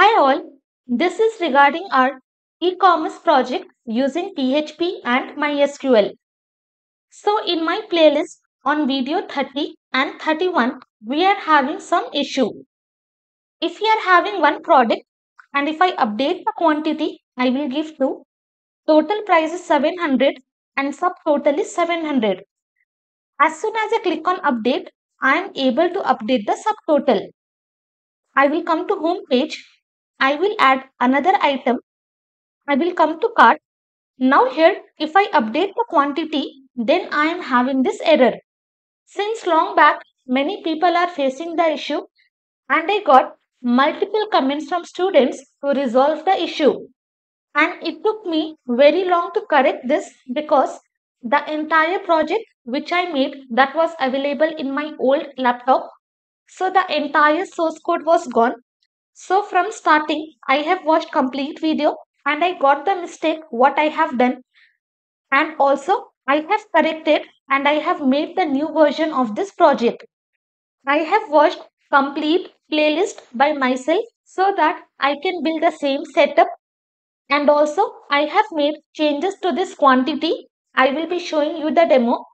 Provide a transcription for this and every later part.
Hi all, this is regarding our e-commerce project using PHP and MySQL. So in my playlist on video 30 and 31, we are having some issue. If you are having one product and if I update the quantity, I will give 2. Total price is 700 and subtotal is 700. As soon as I click on update, I am able to update the subtotal. I will come to home page I will add another item. I will come to cart. Now here, if I update the quantity, then I am having this error. Since long back, many people are facing the issue and I got multiple comments from students to resolve the issue. And it took me very long to correct this because the entire project which I made that was available in my old laptop. So the entire source code was gone so from starting, I have watched complete video and I got the mistake what I have done. And also I have corrected and I have made the new version of this project. I have watched complete playlist by myself so that I can build the same setup. And also I have made changes to this quantity. I will be showing you the demo.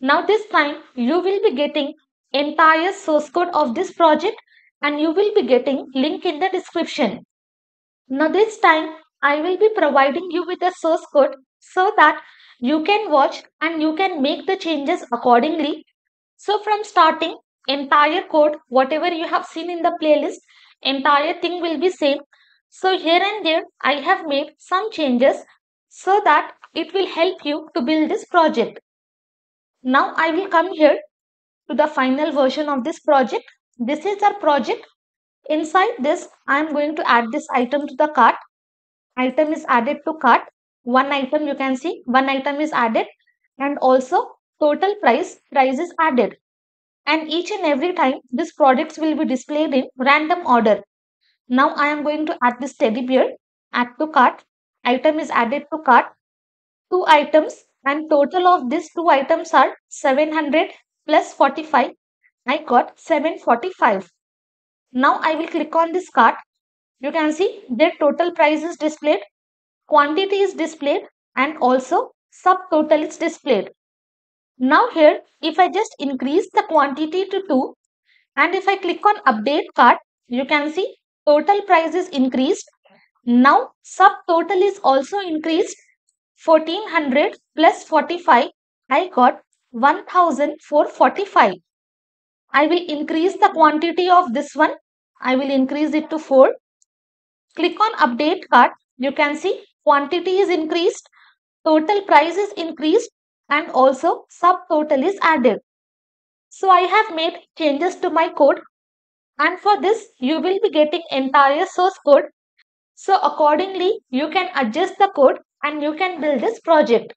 Now this time you will be getting entire source code of this project and you will be getting link in the description. Now this time I will be providing you with the source code so that you can watch and you can make the changes accordingly. So from starting entire code whatever you have seen in the playlist entire thing will be same. So here and there I have made some changes so that it will help you to build this project. Now I will come here to the final version of this project this is our project. Inside this, I am going to add this item to the cart. Item is added to cart. One item you can see, one item is added and also total price, price is added. And each and every time this products will be displayed in random order. Now I am going to add this teddy bear, add to cart. Item is added to cart. Two items and total of these two items are 700 plus 45 I got 745. Now I will click on this cart. You can see their total price is displayed, quantity is displayed and also subtotal is displayed. Now here if I just increase the quantity to 2 and if I click on update cart, you can see total price is increased. Now subtotal is also increased 1400 plus 45 I got 1445. I will increase the quantity of this one. I will increase it to 4. Click on update cart. You can see quantity is increased, total price is increased and also subtotal is added. So I have made changes to my code and for this you will be getting entire source code. So accordingly you can adjust the code and you can build this project.